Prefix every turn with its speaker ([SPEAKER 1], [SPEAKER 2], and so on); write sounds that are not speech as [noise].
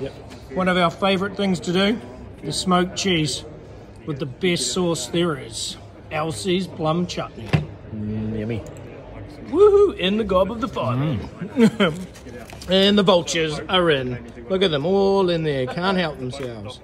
[SPEAKER 1] Yep. One of our favourite things to do, the smoked cheese with the best sauce there is. Elsie's plum chutney.
[SPEAKER 2] Mm, yummy.
[SPEAKER 1] Woohoo! In the gob of the five. Mm. [laughs] and the vultures are in. Look at them all in there. Can't help themselves.